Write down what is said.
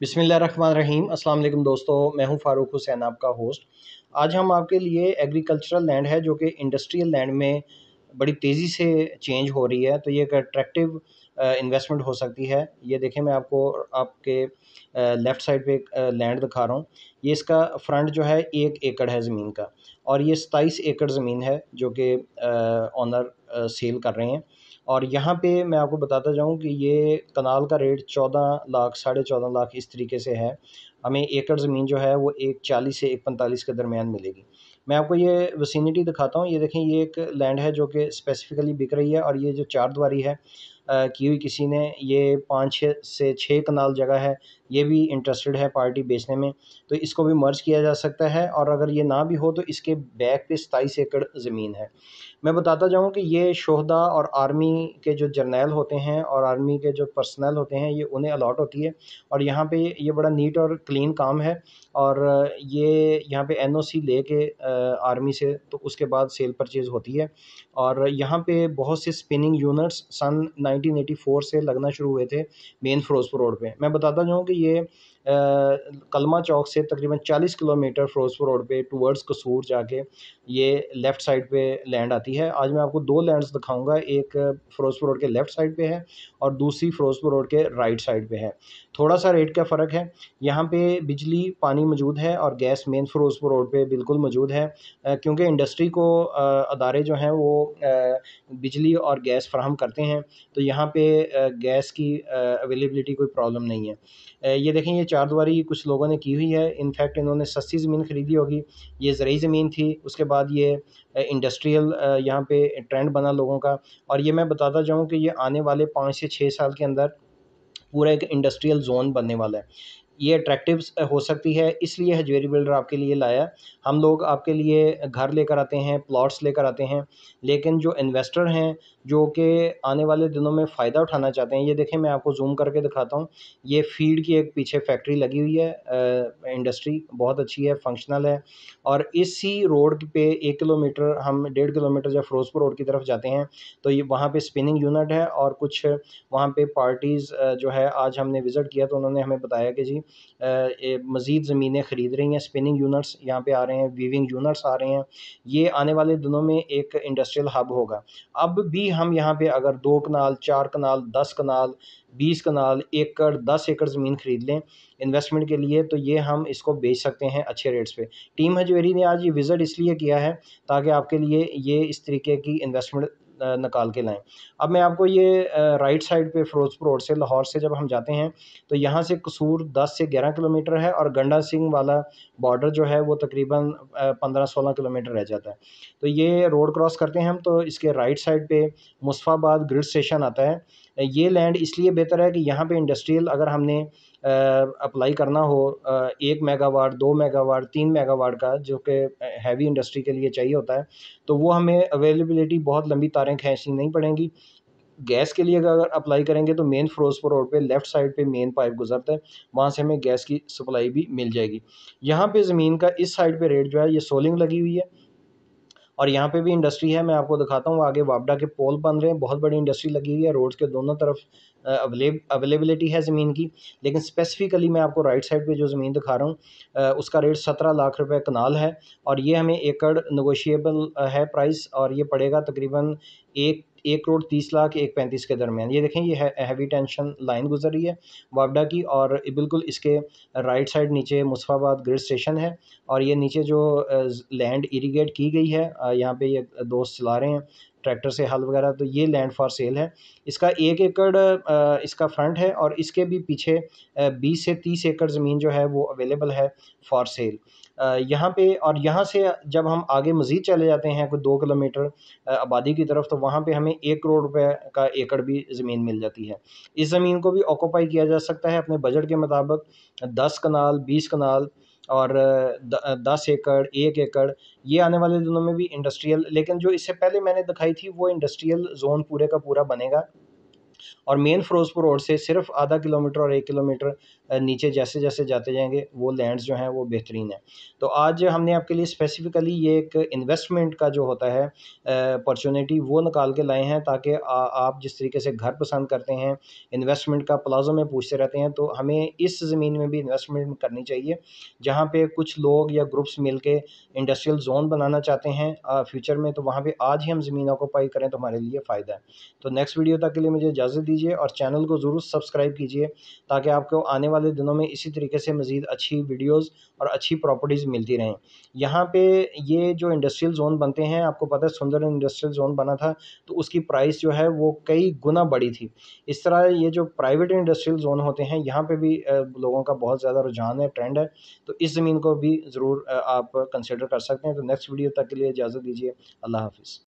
बिसमीम अल्लाम दोस्तों, मैं हूँ फ़ारूक हुसैन, आपका होस्ट। आज हम आपके लिए एग्रीकल्चरल लैंड है, जो कि इंडस्ट्रियल लैंड में बड़ी तेज़ी से चेंज हो रही है तो ये एक अट्रैक्टिव इन्वेस्टमेंट हो सकती है। ये देखें मैं आपको आपके लेफ़्ट साइड पे लैंड दिखा रहा हूँ। ये इसका फ्रंट जो है, एक एकड़ है ज़मीन का, और ये सताईस एकड़ ज़मीन है, जो कि ऑनर सेल कर रहे हैं। और यहाँ पे मैं आपको बताता जाऊँ कि ये कनाल का रेट चौदह लाख, साढ़े चौदह लाख इस तरीके से है। हमें एकड़ ज़मीन जो है वो एक चालीस से एक पैंतालीस के दरमियान मिलेगी। मैं आपको ये वसीनिटी दिखाता हूँ। ये देखें, ये एक लैंड है जो कि स्पेसिफ़िकली बिक रही है और ये जो चार द्वारी है की हुई किसी ने ये पाँच छः से छः कनाल जगह है, ये भी इंटरेस्टेड है पार्टी बेचने में तो इसको भी मर्ज किया जा सकता है और अगर ये ना भी हो तो इसके बैक पे सताईस एकड़ ज़मीन है। मैं बताता जाऊँ कि ये शहदा और आर्मी के जो जर्नैल होते हैं और आर्मी के जो पर्सनल होते हैं, ये उन्हें अलाट होती है और यहाँ पे ये बड़ा नीट और क्लीन काम है और ये यहाँ पर पे एनओसी लेके आर्मी से तो उसके बाद सेल परचेज़ होती है। और यहाँ पे बहुत से स्पिनिंग यूनिट्स सन 1984 से लगना शुरू हुए थे मेन फिरोजपुर रोड पे। मैं बताता जाऊँ कि ये आ, कलमा चौक से तकरीबन 40 किलोमीटर फिरोजपुर रोड पे टूवर्ड्स कसूर जाके ये लेफ़्ट साइड पे लैंड आती है। आज मैं आपको दो लैंड्स दिखाऊँगा एक फिरोजपुर रोड के लेफ़्ट साइड पे है और दूसरी फिरोजपुर रोड के राइट साइड पे है। थोड़ा सा रेट का फ़र्क है। यहाँ पे बिजली, पानी मौजूद है और गैस मेन फिरोजपुर रोड पे बिल्कुल मौजूद है। क्योंकि इंडस्ट्री को अदारे जो हैं वो बिजली और गैस फ्राहम करते हैं तो यहाँ पे गैस की अवेलेबिलिटी कोई प्रॉब्लम नहीं है। ये देखें, ये चार द्वारी कुछ लोगों ने की हुई है। इनफैक्ट इन्होंने सस्ती ज़मीन ख़रीदी होगी। ये ज़रूरी ज़मीन थी। उसके बाद ये इंडस्ट्रियल यहाँ पे ट्रेंड बना लोगों का। और ये मैं बताता जाऊँ कि ये आने वाले पाँच से छः साल के अंदर पूरा एक इंडस्ट्रियल जोन बनने वाला है। ये अट्रैक्टिव हो सकती है। इसलिए हजवेरी बिल्डर आपके लिए लाया। हम लोग आपके लिए घर लेकर आते हैं प्लॉट्स लेकर आते हैं लेकिन जो इन्वेस्टर हैं जो कि आने वाले दिनों में फ़ायदा उठाना चाहते हैं ये देखें मैं आपको जूम करके दिखाता हूँ। ये फ़ीड की एक पीछे फैक्ट्री लगी हुई है आ, इंडस्ट्री बहुत अच्छी है फंक्शनल है। और इसी रोड पे एक किलोमीटर हम डेढ़ किलोमीटर जब फ़िरोज़पुर रोड की तरफ़ जाते हैं तो ये वहाँ पे स्पिनिंग यूनिट है और कुछ वहाँ पे पार्टीज़ जो है आज हमने विज़िट किया तो उन्होंने हमें बताया कि जी मज़ीद ज़मीनें ख़रीद रही हैं स्पिनिंग यूनिट्स यहाँ पे आ रहे हैं वीविंग यूनिट्स आ रहे हैं। ये आने वाले दिनों में एक इंडस्ट्रियल हब होगा। अब भी हम यहाँ पे अगर दो कनाल, चार कनाल, दस कनाल, बीस कनाल, एकड़, दस एकड़ ज़मीन ख़रीद लें इन्वेस्टमेंट के लिए तो ये हम इसको बेच सकते हैं अच्छे रेट्स पे। टीम हजवेरी ने आज ये विज़िट इसलिए किया है ताकि आपके लिए ये इस तरीके की इन्वेस्टमेंट निकाल के लाएँ। अब मैं आपको ये राइट साइड पे फ़िरोज़पुर रोड से लाहौर से जब हम जाते हैं तो यहाँ से कसूर 10 से 11 किलोमीटर है और गंडा सिंह वाला बॉर्डर जो है वो तकरीबन 15-16 किलोमीटर रह जाता है। तो ये रोड क्रॉस करते हैं हम तो इसके राइट साइड पे मुस्फ़ाबाद ग्रिड स्टेशन आता है। ये लैंड इसलिए बेहतर है कि यहाँ पे इंडस्ट्रियल अगर हमने अप्लाई करना हो एक मेगावाट दो मेगावाट तीन मेगावाट का, जो कि हैवी इंडस्ट्री के लिए चाहिए होता है तो वो हमें अवेलेबिलिटी बहुत लंबी तारें खींचनी नहीं पड़ेंगी। गैस के लिए अगर अप्लाई करेंगे तो मेन फिरोजपुर रोड पे लेफ़्ट साइड पे मेन पाइप गुजरता है, वहाँ से हमें गैस की सप्लाई भी मिल जाएगी। यहाँ पे ज़मीन का इस साइड पे रेट जो है, ये सोलिंग लगी हुई है और यहाँ पे भी इंडस्ट्री है, मैं आपको दिखाता हूँ, आगे वापडा के पोल बन रहे हैं, बहुत बड़ी इंडस्ट्री लगी हुई है रोड्स के दोनों तरफ़ अवेलेबिलिटी है ज़मीन की, लेकिन स्पेसिफिकली मैं आपको राइट साइड पे जो ज़मीन दिखा रहा हूँ उसका रेट सत्रह लाख रुपए कनाल है, और ये हमें एकड़ नगोशिएबल है प्राइस और ये पड़ेगा तकरीबन एक एक करोड़ तीस लाख, एक पैंतीस के दरमियान। ये देखें, ये हैवी टेंशन लाइन गुजर रही है वापडा की और बिल्कुल इसके राइट साइड नीचे मुसफ़ाबाद ग्रिड स्टेशन है और ये नीचे जो लैंड इरीगेट की गई है यहाँ पे ये दोस्त चला रहे हैं ट्रैक्टर से हल वगैरह तो ये लैंड फॉर सेल है। इसका एक एकड़ इसका फ्रंट है और इसके भी पीछे बीस से तीस एकड़ ज़मीन जो है वो अवेलेबल है फॉर सेल यहाँ पे और यहाँ से जब हम आगे मज़ीद चले जाते हैं कोई दो किलोमीटर आबादी की तरफ़ तो वहाँ पे हमें एक करोड़ रुपए का एकड़ भी ज़मीन मिल जाती है। इस ज़मीन को भी ऑक्यूपाई किया जा सकता है अपने बजट के मुताबिक दस कनाल, बीस कनाल और दस एकड़, एक एकड़, ये आने वाले दिनों में भी इंडस्ट्रियल, लेकिन जो इससे पहले मैंने दिखाई थी वो इंडस्ट्रियल जोन पूरे का पूरा बनेगा। और मेन फिरोजपुर रोड से सिर्फ़ आधा किलोमीटर और एक किलोमीटर नीचे जैसे जैसे जाते जाएँगे, वो लैंड्स जो हैं वो बेहतरीन है। तो आज हमने आपके लिए स्पेसिफ़िकली ये एक इन्वेस्टमेंट का जो होता है अपॉर्चुनिटी वो निकाल के लाए हैं ताकि आप जिस तरीके से घर पसंद करते हैं इन्वेस्टमेंट का प्लाजो में पूछते रहते हैं तो हमें इस ज़मीन में भी इन्वेस्टमेंट करनी चाहिए, जहाँ पे कुछ लोग या ग्रुप्स मिल के इंडस्ट्रियल जोन बनाना चाहते हैं फ्यूचर में तो वहाँ पर आज ही हम ज़मीन ऑक्यूपाई करें तो हमारे लिए फ़ायदा है। तो नेक्स्ट वीडियो तक के लिए मुझे इजाज़त दीजिए और चैनल को ज़रूर सब्सक्राइब कीजिए ताकि आपको आने वाले दिनों में इसी तरीके से मज़ीद अच्छी वीडियोज़ और अच्छी प्रॉपर्टीज़ मिलती रहें। यहाँ पे ये जो इंडस्ट्रियल जोन बनते हैं, आपको पता है सुंदर इंडस्ट्रियल जोन बना था तो उसकी प्राइस जो है वो कई गुना बड़ी थी। इस तरह ये जो प्राइवेट इंडस्ट्रियल जोन होते हैं, यहाँ पर भी लोगों का बहुत ज़्यादा रुझान है, ट्रेंड है तो इस ज़मीन को भी ज़रूर आप कंसिडर कर सकते हैं। तो नेक्स्ट वीडियो तक के लिए इजाज़त दीजिए। अल्लाह हाफिज़।